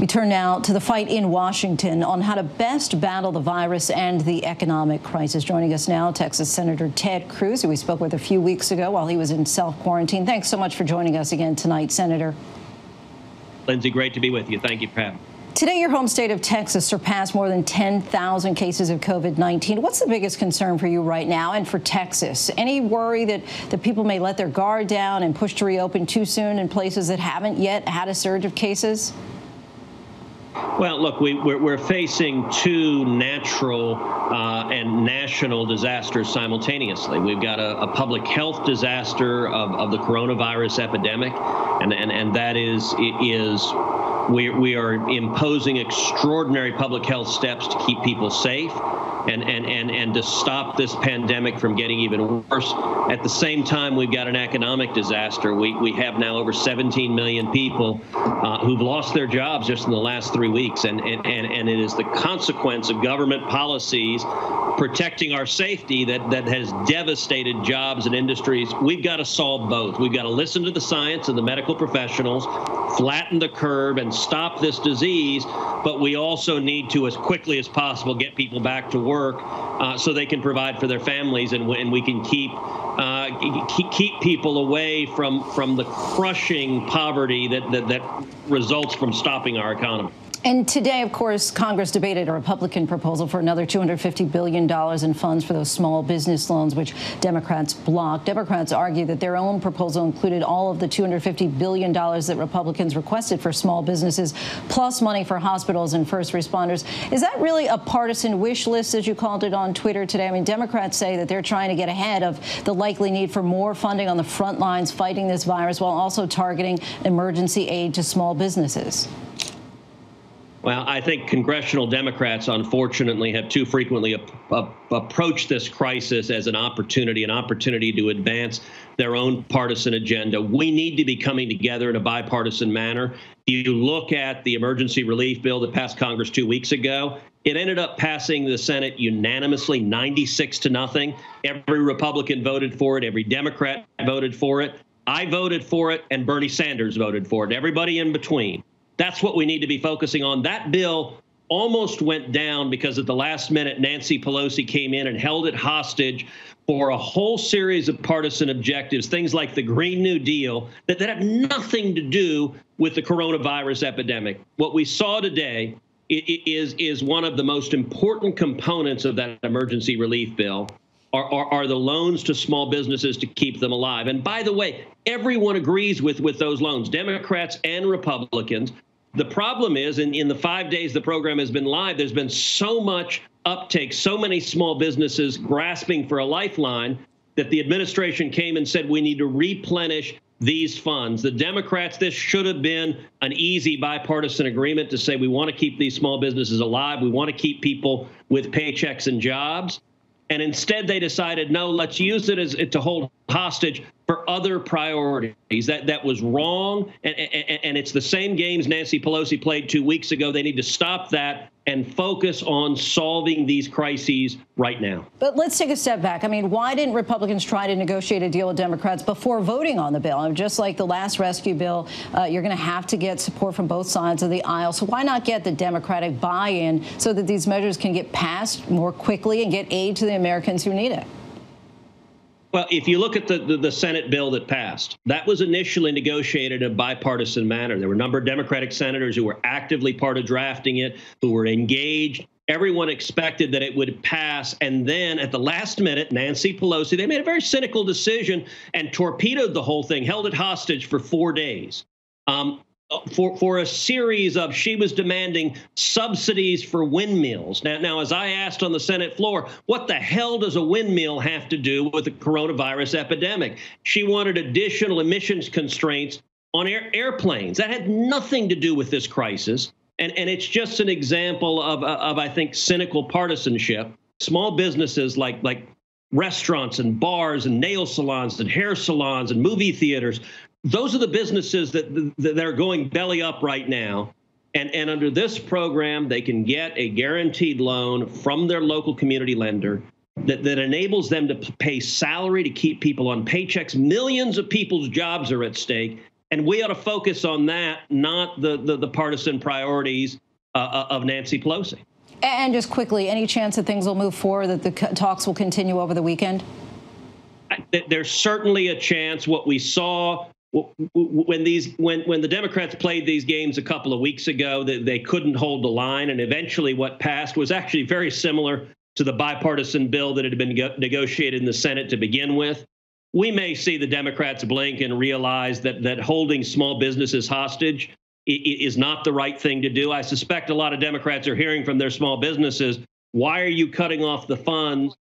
We turn now to the fight in Washington on how to best battle the virus and the economic crisis. Joining us now, Texas Senator Ted Cruz, who we spoke with a few weeks ago while he was in self quarantine. Thanks so much for joining us again tonight, Senator. Linsey, great to be with you. Thank you for having me. Today, your home state of Texas surpassed more than 10,000 cases of COVID 19. What's the biggest concern for you right now and for Texas? Any worry that, that people may let their guard down and push to reopen too soon in places that haven't yet had a surge of cases? Well, look, we, we're, we're facing two natural uh, and national disasters simultaneously. We've got a, a public health disaster of, of the coronavirus epidemic, and, and, and that is, is we, we are imposing extraordinary public health steps to keep people safe and, and, and, and to stop this pandemic from getting even worse. At the same time, we've got an economic disaster. We, we have now over 17 million people uh, who've lost their jobs just in the last three weeks. And, and, and, and it is the consequence of government policies protecting our safety that, that has devastated jobs and industries. We've got to solve both. We've got to listen to the science and the medical professionals, flatten the curve, and stop this disease. But we also need to, as quickly as possible, get people back to work uh, so they can provide for their families and, and we can keep, uh, keep, keep people away from, from the crushing poverty that, that, that results from stopping our economy. And today, of course, Congress debated a Republican proposal for another $250 billion in funds for those small business loans, which Democrats blocked. Democrats argue that their own proposal included all of the $250 billion that Republicans requested for small businesses, plus money for hospitals and first responders. Is that really a partisan wish list, as you called it on Twitter today? I mean, Democrats say that they're trying to get ahead of the likely need for more funding on the front lines fighting this virus while also targeting emergency aid to small businesses. Well, I think congressional Democrats, unfortunately, have too frequently ap- ap- approached this crisis as an opportunity, an opportunity to advance their own partisan agenda. We need to be coming together in a bipartisan manner. You look at the emergency relief bill that passed Congress two weeks ago. It ended up passing the Senate unanimously, 96 to nothing. Every Republican voted for it. Every Democrat voted for it. I voted for it, and Bernie Sanders voted for it. Everybody in between. That's what we need to be focusing on. That bill almost went down because at the last minute, Nancy Pelosi came in and held it hostage for a whole series of partisan objectives, things like the Green New Deal, that, that have nothing to do with the coronavirus epidemic. What we saw today is, is one of the most important components of that emergency relief bill. Are, are, are, the loans to small businesses to keep them alive. And by the way, everyone agrees with, with those loans, Democrats and Republicans. The problem is, in, in the five days the program has been live, there's been so much uptake, so many small businesses grasping for a lifeline that the administration came and said we need to replenish these funds. The Democrats, this should have been an easy bipartisan agreement to say we want to keep these small businesses alive. We want to keep people with paychecks and jobs. And instead, they decided, no, let's use it as it to hold hostage for other priorities. That that was wrong, and, and, and it's the same games Nancy Pelosi played two weeks ago. They need to stop that and focus on solving these crises right now. But let's take a step back. I mean, why didn't Republicans try to negotiate a deal with Democrats before voting on the bill? Mean, just like the last rescue bill, uh, you're going to have to get support from both sides of the aisle. So why not get the Democratic buy-in so that these measures can get passed more quickly and get aid to the Americans who need it? Well, if you look at the, the, the, Senate bill that passed, that was initially negotiated in a bipartisan manner. There were a number of Democratic senators who were actively part of drafting it, who were engaged. Everyone expected that it would pass. And then at the last minute, Nancy Pelosi, they made a very cynical decision and torpedoed the whole thing, held it hostage for four days. Um, for for a series of she was demanding subsidies for windmills. Now, now, as I asked on the Senate floor, what the hell does a windmill have to do with the coronavirus epidemic? She wanted additional emissions constraints on air, airplanes. That had nothing to do with this crisis. And, and it's just an example of, uh, of, I think, cynical partisanship. Small businesses like, like restaurants and bars and nail salons and hair salons and movie theaters those are the businesses that, that are going belly up right now. And, and under this program, they can get a guaranteed loan from their local community lender that, that enables them to pay salary to keep people on paychecks. Millions of people's jobs are at stake. And we ought to focus on that, not the, the, the partisan priorities uh, of Nancy Pelosi. And just quickly, any chance that things will move forward, that the talks will continue over the weekend? There's certainly a chance. What we saw when these when when the Democrats played these games a couple of weeks ago, that they couldn't hold the line, and eventually what passed was actually very similar to the bipartisan bill that had been negotiated in the Senate to begin with. We may see the Democrats blink and realize that that holding small businesses hostage is not the right thing to do. I suspect a lot of Democrats are hearing from their small businesses, why are you cutting off the funds?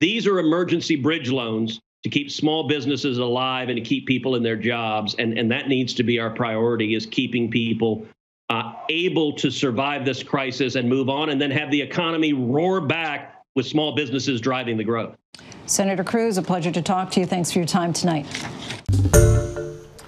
These are emergency bridge loans to keep small businesses alive and to keep people in their jobs. And, and that needs to be our priority is keeping people uh, able to survive this crisis and move on and then have the economy roar back with small businesses driving the growth. Senator Cruz, a pleasure to talk to you. Thanks for your time tonight.